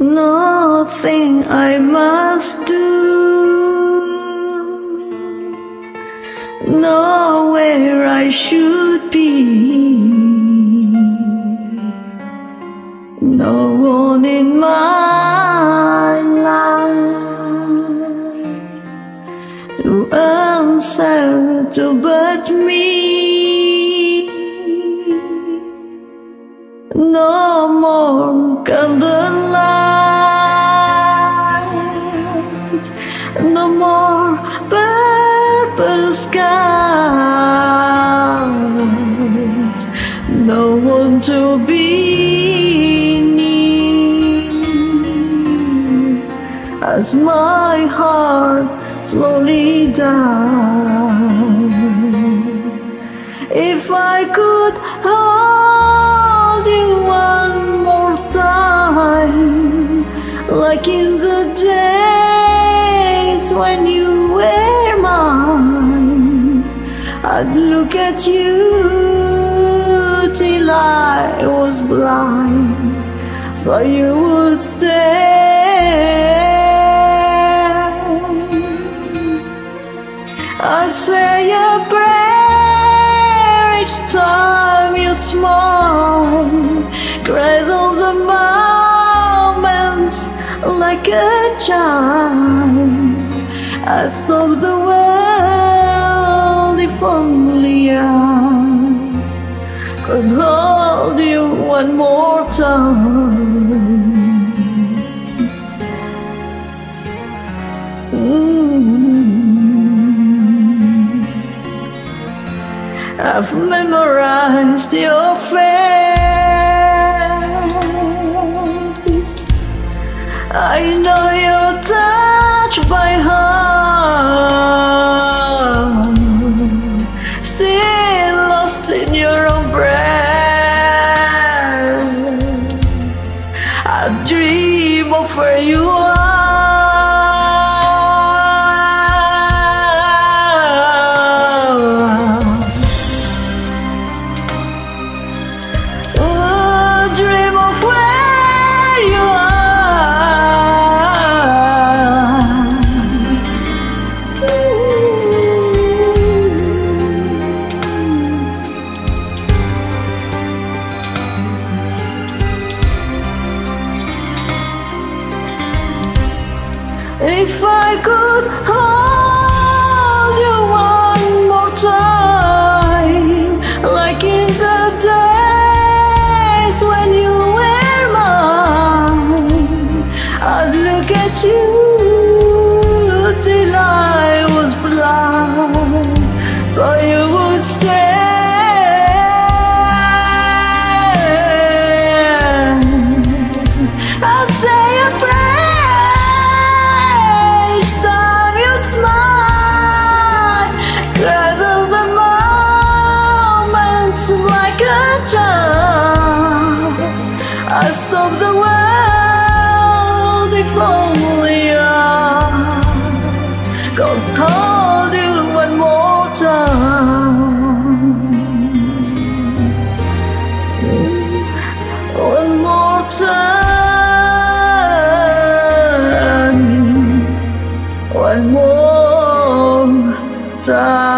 Nothing I must do, nowhere I should be. Answer to but me. No more candlelight no more purple skies, no one to be near. As my heart slowly dies, if I could hold you one more time, like in the days when you were mine I'd look at you till I was blind. So you would stay like a child I saw the world if only I could hold you one more time. Mm. I've memorized your face. Where you If I could hold you one more time, like in the days when you were mine, I'd look at you till I was blind, so you would stay. One more time.